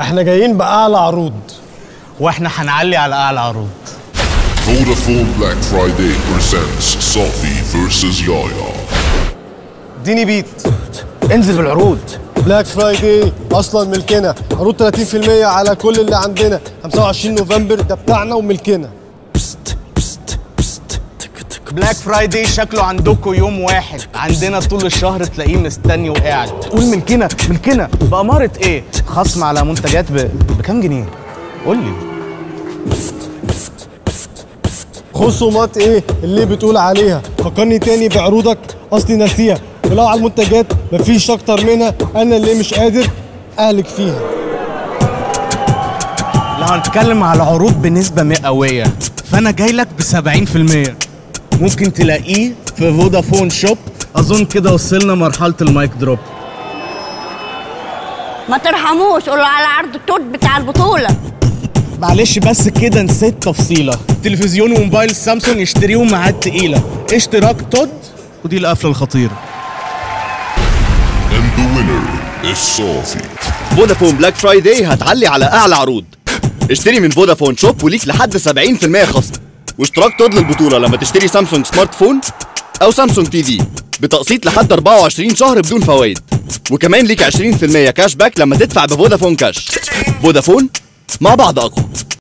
إحنا جايين باعلى عروض. وإحنا هنعلي على اعلى عروض. Vodafone Black Friday presents Sophie versus Yaya. اديني بيت. انزل بالعروض. Black Friday أصلا ملكنا. عروض 30% على كل اللي عندنا. 25 نوفمبر ده بتاعنا وملكنا. Black Friday شكله عندكم يوم واحد. عندنا طول الشهر تلاقيه مستني وقاعد. قول ملكنا ملكنا بأمارة إيه؟ خصم على منتجات ب... بكام جنيه؟ قول لي. خصومات إيه اللي بتقول عليها؟ فكرني تاني بعروضك. أصلي ناسيها. ولو على المنتجات مفيش أكتر منها. أنا اللي مش قادر اهلك فيها. لو هنتكلم على عروض بنسبة مئوية فأنا جاي لك ب 70% ممكن تلاقيه في فودافون شوب. أظن كده وصلنا مرحلة المايك دروب. ما ترحموش قولوا على عرض التود بتاع البطولة. معلش بس كده نسيت تفصيلة. تلفزيون وموبايل سامسونج يشتريهم معاد تقيلة. اشتراك TOD ودي القفلة الخطيرة. And the winner is Sophie. فودافون Black Friday هتعلي على أعلى عروض. اشتري من فودافون shop وليك لحد 70% خصم. واشتراك TOD البطوله لما تشتري سامسونج smart phone أو سامسونج TV بتقسيط لحد 24 شهر بدون فوائد. وكمان ليك 20% كاش باك لما تدفع بفودافون كاش فودافون مع بعض أقوى.